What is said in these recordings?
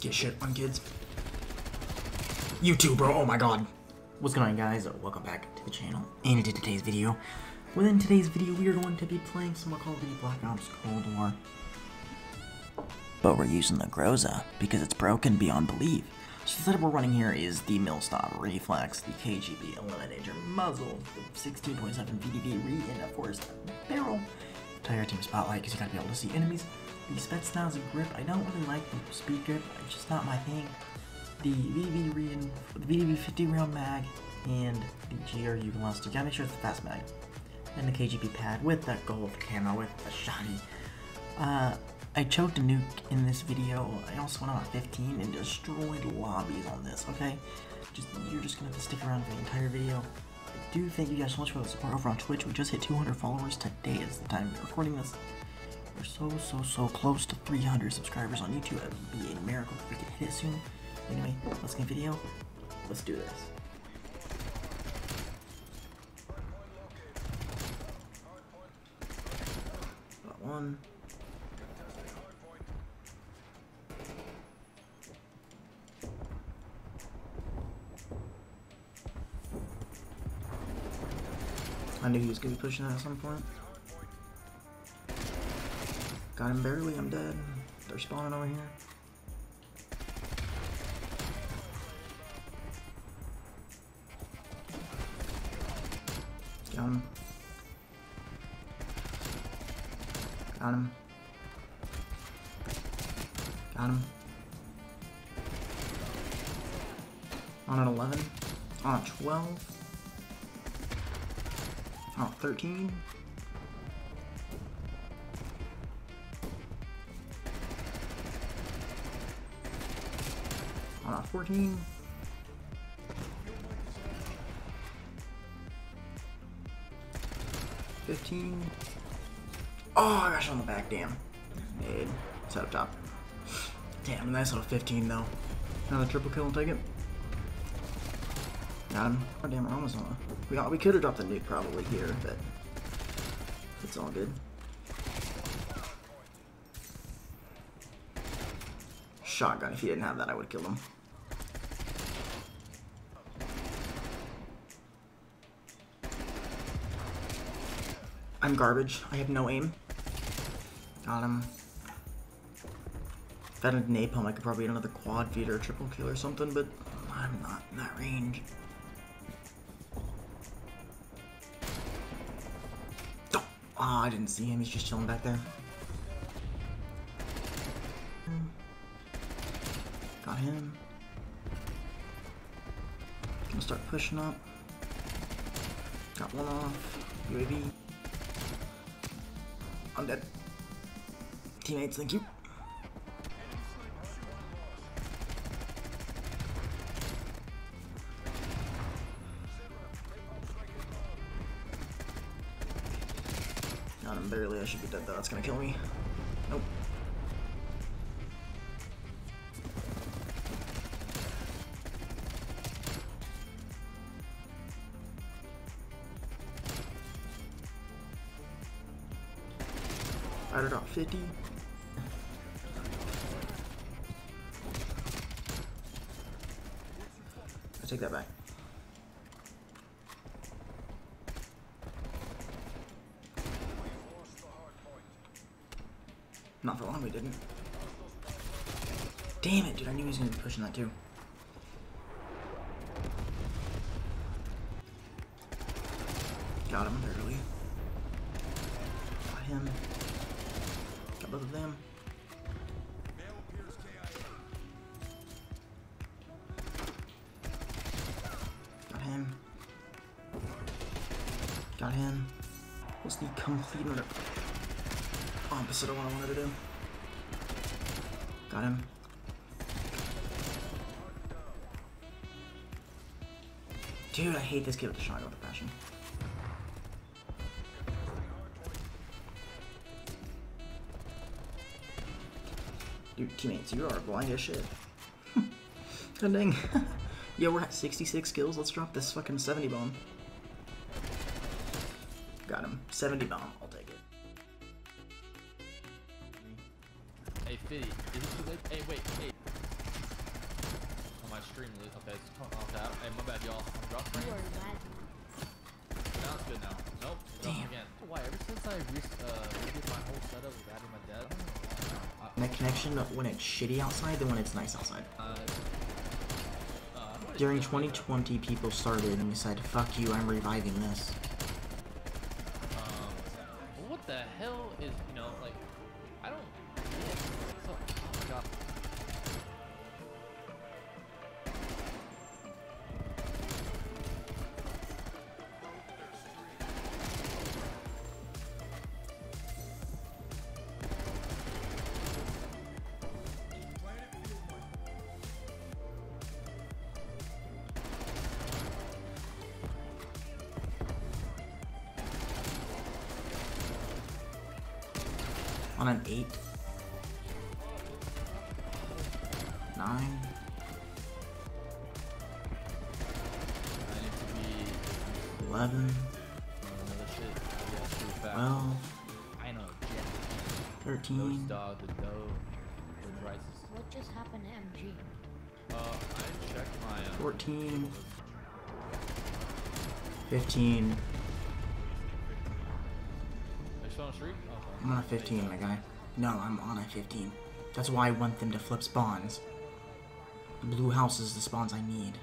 Get shit on kids. You too, bro. Oh my god. What's going on, guys? Welcome back to the channel and into today's video. Within today's video, we are going to be playing some more Call of Duty Black Ops Cold War. But we're using the Groza because it's broken beyond belief. So the setup we're running here is the Millstop Reflex, the KGB Eliminator Muzzle, the 16.7 VDV the barrel. Tiger Team Spotlight because you gotta be able to see enemies. The Spetsnaz grip, I don't really like the speed grip, it's just not my thing. The VDV Reed, the VDV 50 round mag, and the GRU Velocity. You gotta make sure it's a fast mag. And the KGB pad with that gold camo with the shotty. Uh, I choked a nuke in this video. I also went on 15 and destroyed lobbies on this, okay? Just You're just gonna have to stick around for the entire video. I do thank you guys so much for the support over on Twitch. We just hit 200 followers today is the time we're recording this. We're so, so, so close to 300 subscribers on YouTube. It would be a miracle if we could hit it soon. Anyway, let's get video. Let's do this. Got one. I knew he was gonna be pushing that at some point. Got him barely, I'm dead. They're spawning over here. Got him. Got him. Got him. On an 11. On a 12. Oh, 13. On a 14. Fifteen. Oh, I got shot on the back, damn. Made. Set up top. Damn, nice little 15 though. Another triple kill and take it. Got him. Oh damn, we're almost on. We, we could have dropped the nuke probably here, but... It's all good. Shotgun, if he didn't have that, I would killed him. I'm garbage. I have no aim. Got him. If I had napalm, I could probably get another quad feed or triple kill or something, but I'm not in that range. Oh, I didn't see him. He's just chilling back there. Got him. Gonna start pushing up. Got one off. UAV. I'm dead. Teammates, thank you. Not barely. I should be dead though. That's gonna kill me. I don't know, 50. I take that back. Not for long, we didn't. Damn it, dude, I knew he was gonna be pushing that too. Got him barely. Got him. Both of them. Got him. Got him. What's the complete? Opposite of what I wanted to do. Got him. Dude, I hate this kid with the shotgun with a passion. Dude, teammates, you are blind as shit. God dang. Yo, we're at 66 kills. Let's drop this fucking 70 bomb. Got him. 70 bomb. I'll take it. Hey, Fiddy, is it too late? Hey, wait, hey. my stream. Okay, it's, okay. Hey, my bad, y'all. I'm dropped You frames. are bad. Now it's good now. Nope. it's dropped Damn. Again. Why? Ever since I re uh, redid my whole setup with adding my dad, I don't know. I, Net connection when it's shitty outside than when it's nice outside. uh, uh, During this? 2020, people started and we said, fuck you, I'm reviving this. Um, what the hell is, you know, like, I don't. So, oh On an 8. 9. I need to be 11. another shit. Yeah, true fact. 12. I know, yeah. 13. Those dog, the dough, the rices. What just happened to MG? Uh, I checked my. Uh, 14. 15. Are you still on the street? Okay. I'm on a 15, my guy. No, I'm on a 15. That's why I want them to flip spawns. The blue house is the spawns I need.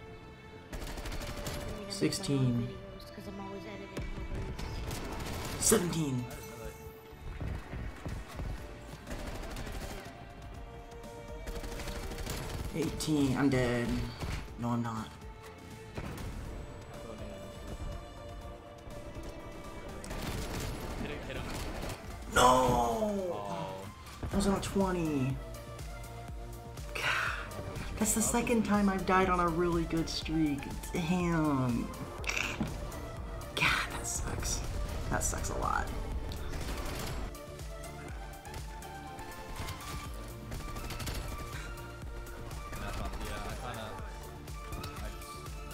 16. Because I'm always editing over 17. I didn't know that. 18. I'm dead. No, I'm not. No! Oh. I was on a 20. God. That's the second time I've died on a really good streak. Damn. God, that sucks. That sucks a lot.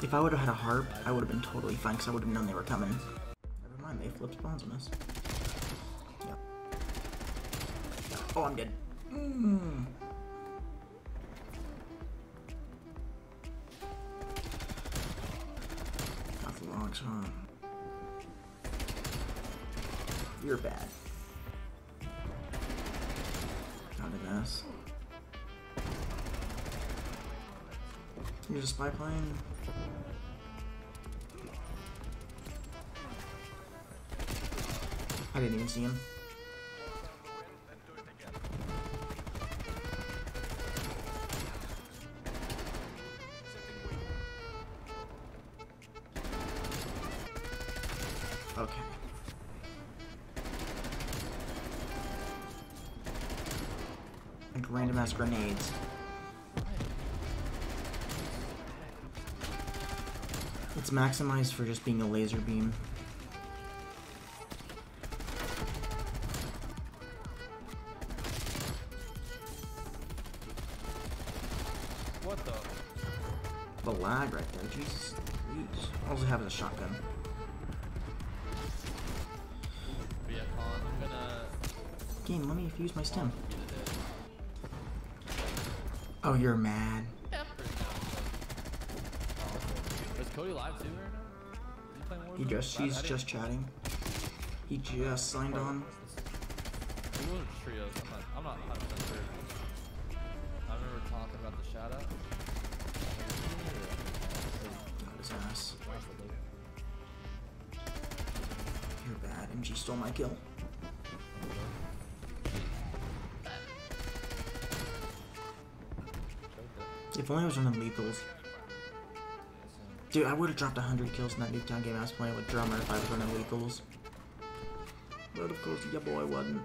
If I would have had a harp, I would have been totally fine because I would have known they were coming. Never mind, they flipped spawns on us. Oh, I'm dead. Mm. Got the logs, huh? You're bad. Counted this. Here's a spy plane. I didn't even see him. Okay. Like random ass grenades. It's maximized for just being a laser beam. What the? The lag right there, Jesus. Jeez. I have a shotgun. Game, let me use my stim. Be the dead. Oh, you're mad. Is Cody live too right now? He playing He Warzone? just, I- I he's just chatting. He just signed on. Who was trios? I'm not. I'm not 100 percent sure. I remember talking about the shout out. Got his ass. You're bad. MG stole my kill. If only I was running lethals. Dude, I would have dropped 100 kills in that Nuketown game I was playing with Drummer if I was running lethals. But of course, yeah boy wasn't.